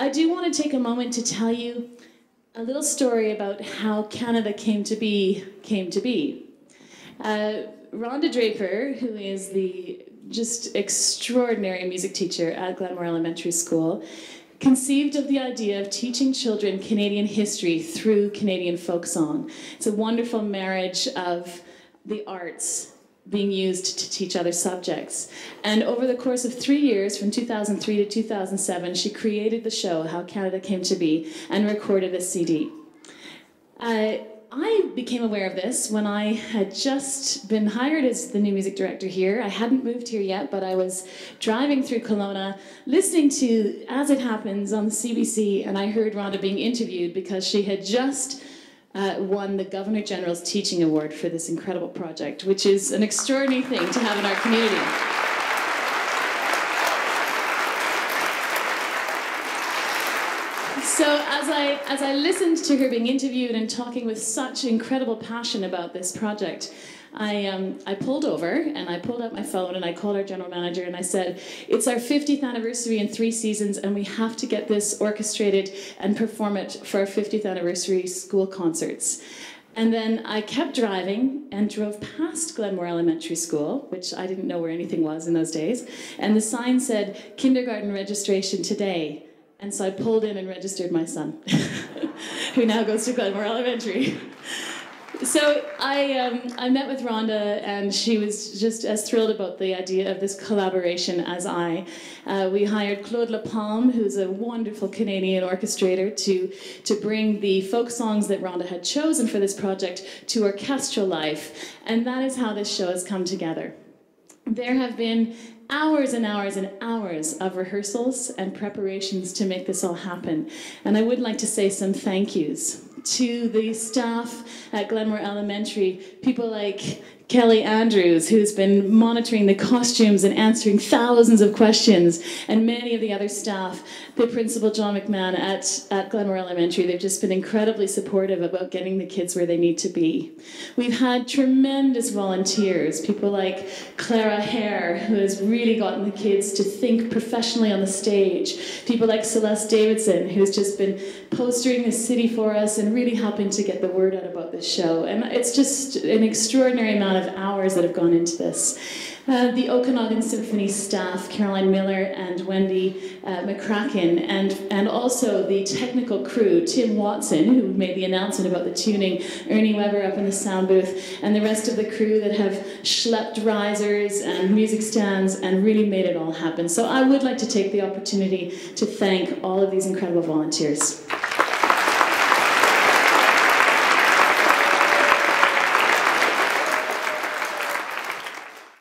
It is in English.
I do want to take a moment to tell you a little story about how Canada came to be came to be. Uh, Rhonda Draper, who is the just extraordinary music teacher at Glenmore Elementary School, conceived of the idea of teaching children Canadian history through Canadian folk song. It's a wonderful marriage of the arts being used to teach other subjects. And over the course of three years, from 2003 to 2007, she created the show, How Canada Came to Be, and recorded a CD. Uh, I became aware of this when I had just been hired as the new music director here. I hadn't moved here yet, but I was driving through Kelowna, listening to As It Happens on the CBC, and I heard Rhonda being interviewed because she had just uh, won the Governor General's Teaching Award for this incredible project, which is an extraordinary thing to have in our community. So as I as I listened to her being interviewed and talking with such incredible passion about this project, I um, I pulled over and I pulled out my phone and I called our general manager and I said, "It's our 50th anniversary in three seasons, and we have to get this orchestrated and perform it for our 50th anniversary school concerts." And then I kept driving and drove past Glenmore Elementary School, which I didn't know where anything was in those days, and the sign said kindergarten registration today. And so I pulled in and registered my son, who now goes to Glenmore Elementary. So I, um, I met with Rhonda, and she was just as thrilled about the idea of this collaboration as I. Uh, we hired Claude LaPalme, who's a wonderful Canadian orchestrator, to, to bring the folk songs that Rhonda had chosen for this project to orchestral life. And that is how this show has come together. There have been hours and hours and hours of rehearsals and preparations to make this all happen. And I would like to say some thank yous to the staff at Glenmore Elementary, people like Kelly Andrews, who's been monitoring the costumes and answering thousands of questions, and many of the other staff, the principal John McMahon at, at Glenmore Elementary, they've just been incredibly supportive about getting the kids where they need to be. We've had tremendous volunteers, people like Clara Hare, who has really gotten the kids to think professionally on the stage, people like Celeste Davidson, who's just been postering the city for us and really helping to get the word out about this show. And it's just an extraordinary amount of hours that have gone into this. Uh, the Okanagan Symphony staff, Caroline Miller and Wendy uh, McCracken, and, and also the technical crew, Tim Watson, who made the announcement about the tuning, Ernie Weber up in the sound booth, and the rest of the crew that have schlepped risers and music stands and really made it all happen. So I would like to take the opportunity to thank all of these incredible volunteers.